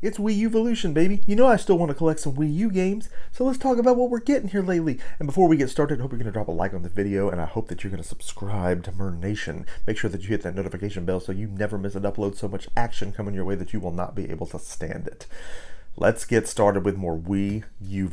It's Wii U Evolution, baby. You know I still want to collect some Wii U games, so let's talk about what we're getting here lately. And before we get started, I hope you're going to drop a like on the video, and I hope that you're going to subscribe to Mur Nation. Make sure that you hit that notification bell so you never miss an upload. So much action coming your way that you will not be able to stand it. Let's get started with more Wii U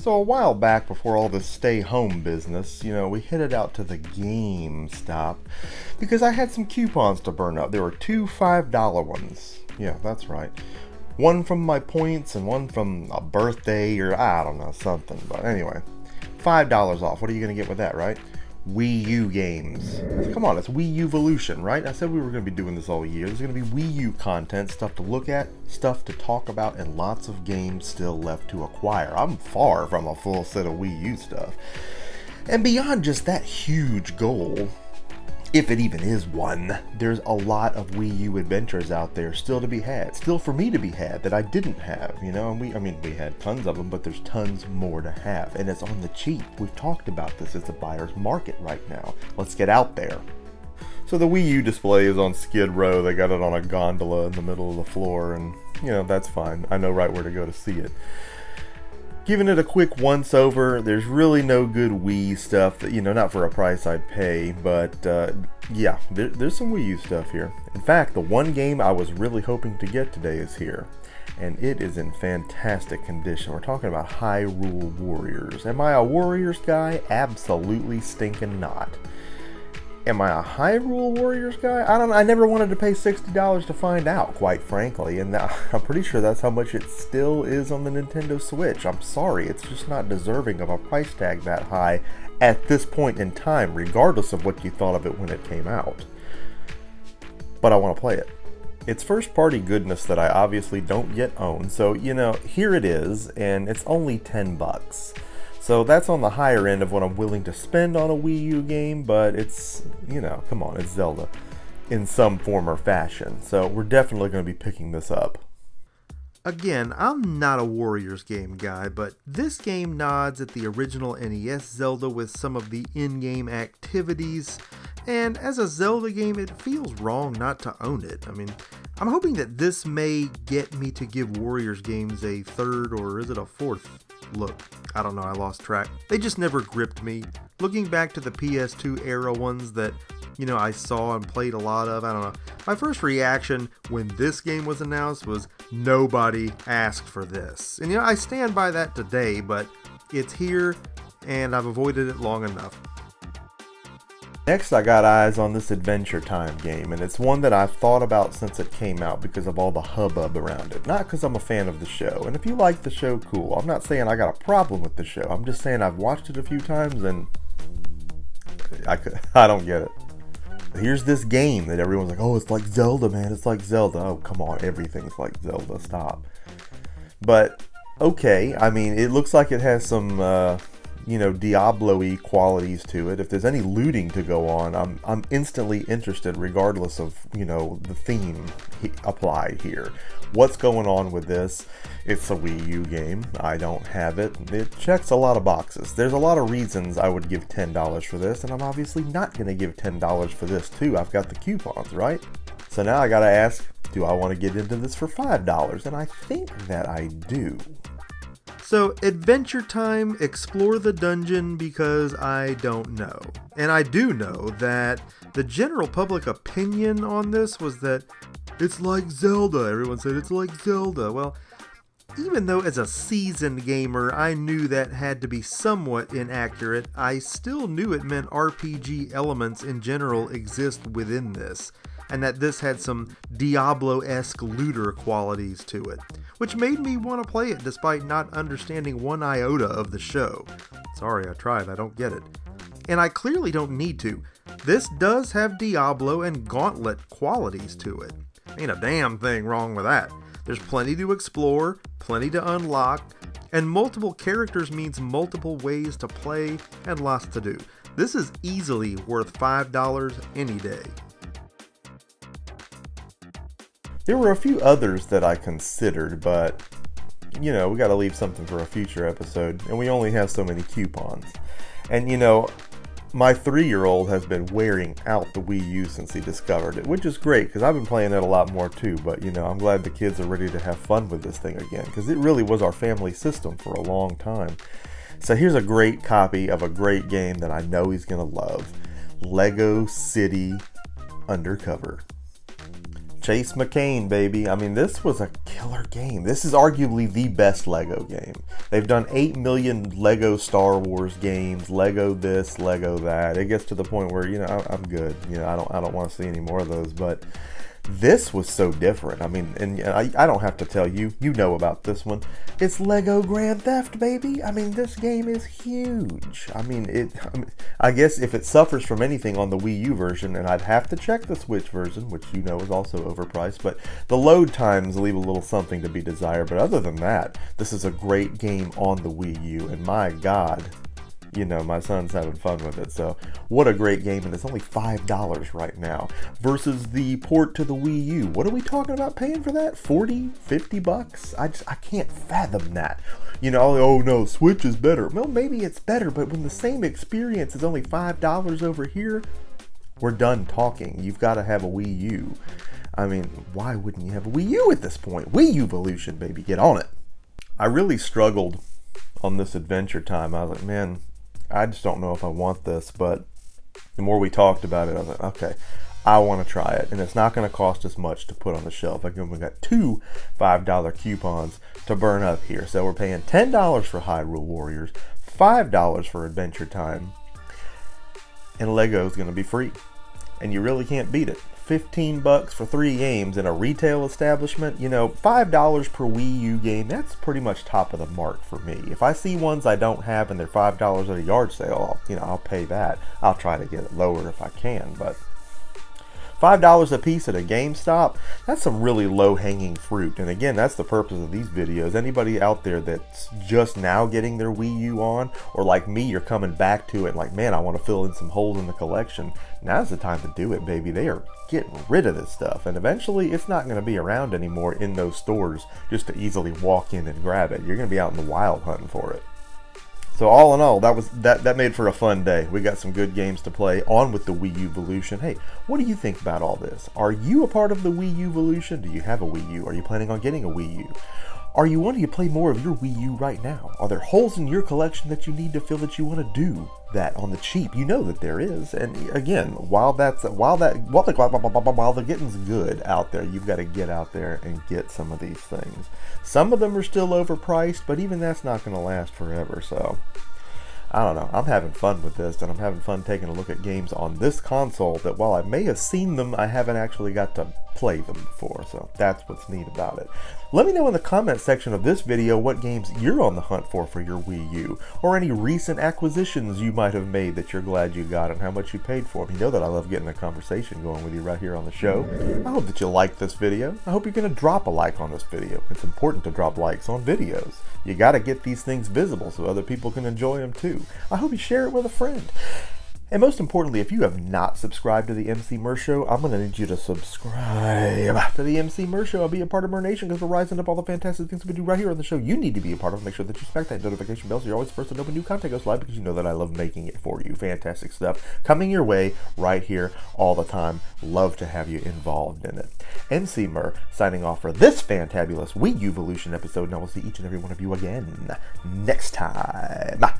So a while back, before all this stay-home business, you know, we headed out to the GameStop because I had some coupons to burn up. There were two $5 ones. Yeah, that's right. One from my points and one from a birthday or I don't know, something. But anyway, $5 off. What are you going to get with that, right? Wii U games. Come on, it's Wii U Evolution, right? I said we were going to be doing this all year. There's going to be Wii U content, stuff to look at, stuff to talk about, and lots of games still left to acquire. I'm far from a full set of Wii U stuff. And beyond just that huge goal, if it even is one, there's a lot of Wii U adventures out there still to be had, still for me to be had that I didn't have, you know. And we, I mean, we had tons of them, but there's tons more to have, and it's on the cheap. We've talked about this. It's a buyer's market right now. Let's get out there. So the Wii U display is on Skid Row. They got it on a gondola in the middle of the floor, and you know that's fine. I know right where to go to see it giving it a quick once over. There's really no good Wii stuff that, you know, not for a price I'd pay, but uh, yeah, there, there's some Wii U stuff here. In fact, the one game I was really hoping to get today is here, and it is in fantastic condition. We're talking about Hyrule Warriors. Am I a Warriors guy? Absolutely stinking not. Am I a Hyrule Warriors guy? I don't. I never wanted to pay sixty dollars to find out, quite frankly, and I'm pretty sure that's how much it still is on the Nintendo Switch. I'm sorry, it's just not deserving of a price tag that high at this point in time, regardless of what you thought of it when it came out. But I want to play it. It's first party goodness that I obviously don't yet own, so you know, here it is, and it's only 10 bucks. So that's on the higher end of what I'm willing to spend on a Wii U game, but it's, you know, come on, it's Zelda in some form or fashion. So we're definitely going to be picking this up. Again, I'm not a Warriors game guy, but this game nods at the original NES Zelda with some of the in game activities, and as a Zelda game, it feels wrong not to own it. I mean, I'm hoping that this may get me to give Warriors games a third or is it a fourth look. I don't know, I lost track. They just never gripped me. Looking back to the PS2 era ones that, you know, I saw and played a lot of, I don't know. My first reaction when this game was announced was nobody asked for this. And, you know, I stand by that today, but it's here and I've avoided it long enough. Next, I got eyes on this Adventure Time game, and it's one that I've thought about since it came out because of all the hubbub around it. Not because I'm a fan of the show, and if you like the show, cool. I'm not saying I got a problem with the show. I'm just saying I've watched it a few times and I, could, I don't get it. Here's this game that everyone's like, oh, it's like Zelda, man. It's like Zelda. Oh, come on. Everything's like Zelda. Stop. But, okay. I mean, it looks like it has some. Uh, you know, Diablo-y qualities to it. If there's any looting to go on, I'm, I'm instantly interested regardless of, you know, the theme he, applied here. What's going on with this? It's a Wii U game. I don't have it. It checks a lot of boxes. There's a lot of reasons I would give $10 for this, and I'm obviously not going to give $10 for this too. I've got the coupons, right? So now I got to ask, do I want to get into this for $5? And I think that I do. So, Adventure Time, explore the dungeon because I don't know. And I do know that the general public opinion on this was that it's like Zelda. Everyone said it's like Zelda. Well, even though as a seasoned gamer I knew that had to be somewhat inaccurate, I still knew it meant RPG elements in general exist within this and that this had some Diablo esque looter qualities to it, which made me want to play it despite not understanding one iota of the show. Sorry, I tried, I don't get it. And I clearly don't need to. This does have Diablo and Gauntlet qualities to it. Ain't a damn thing wrong with that. There's plenty to explore, plenty to unlock, and multiple characters means multiple ways to play and lots to do. This is easily worth $5 any day. There were a few others that I considered, but you know, we got to leave something for a future episode, and we only have so many coupons. And you know, my three-year-old has been wearing out the Wii U since he discovered it, which is great because I've been playing it a lot more too. But you know, I'm glad the kids are ready to have fun with this thing again because it really was our family system for a long time. So here's a great copy of a great game that I know he's gonna love: Lego City Undercover. Chase McCain, baby. I mean, this was a killer game. This is arguably the best Lego game. They've done 8 million Lego Star Wars games, Lego this, Lego that. It gets to the point where, you know, I'm good. You know, I don't I don't want to see any more of those, but this was so different. I mean, and I, I don't have to tell you, you know about this one. It's Lego Grand Theft, baby. I mean, this game is huge. I mean, it. I, mean, I guess if it suffers from anything on the Wii U version, and I'd have to check the Switch version, which you know is also overpriced, but the load times leave a little something to be desired. But other than that, this is a great game on the Wii U, and my God, you know, my son's having fun with it. So, what a great game, and it's only $5 right now versus the port to the Wii U. What are we talking about paying for that? 40, 50 bucks? I just I can't fathom that. You know, oh no, Switch is better. Well, maybe it's better, but when the same experience is only $5 over here, we're done talking. You've got to have a Wii U. I mean, why wouldn't you have a Wii U at this point? Wii U evolution, baby, get on it. I really struggled on this adventure time. I was like, man, I just don't know if I want this. But the more we talked about it, I was like, okay, I want to try it. And it's not going to cost us much to put on the shelf. Again, we got two $5 coupons to burn up here. So we're paying $10 for Hyrule Warriors, $5 for Adventure Time, and Lego's going to be free. And you really can't beat it. 15 bucks for three games in a retail establishment, you know, $5 per Wii U game, that's pretty much top of the mark for me. If I see ones I don't have and they're $5 at a yard sale, I'll, you know, I'll pay that. I'll try to get it lower if I can, but $5 a piece at a GameStop, that's some really low hanging fruit. And again, that's the purpose of these videos. Anybody out there that's just now getting their Wii U on, or like me, you're coming back to it like, man, I want to fill in some holes in the collection. Now's the time to do it, baby. They are getting rid of this stuff. And eventually, it's not going to be around anymore in those stores just to easily walk in and grab it. You're going to be out in the wild hunting for it. So all in all, that was that that made for a fun day. We got some good games to play on with the Wii U Evolution. Hey, what do you think about all this? Are you a part of the Wii U Evolution? Do you have a Wii U? Are you planning on getting a Wii U? Are you wanting to play more of your Wii U right now? Are there holes in your collection that you need to fill that you want to do that on the cheap? You know that there is. And again, while that's while that while the while the getting's good out there, you've got to get out there and get some of these things. Some of them are still overpriced, but even that's not going to last forever. So I don't know. I'm having fun with this, and I'm having fun taking a look at games on this console that while I may have seen them, I haven't actually got to play them before. So that's what's neat about it. Let me know in the comment section of this video what games you're on the hunt for for your Wii U, or any recent acquisitions you might have made that you're glad you got and how much you paid for them. You know that I love getting a conversation going with you right here on the show. I hope that you liked this video. I hope you're going to drop a like on this video. It's important to drop likes on videos. You got to get these things visible so other people can enjoy them too. I hope you share it with a friend. And most importantly, if you have not subscribed to the Emceemur Show, I'm going to need you to subscribe to the Emceemur Show. I'll be a part of Mur Nation because we're rising up all the fantastic things we do right here on the show. You need to be a part of. it. Make sure that you smack that notification bell so you're always first to know when new content goes live because you know that I love making it for you. Fantastic stuff coming your way right here all the time. Love to have you involved in it. Emceemur signing off for this fantabulous Wii Evolution episode, and I will see each and every one of you again next time.